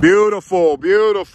Beautiful, beautiful.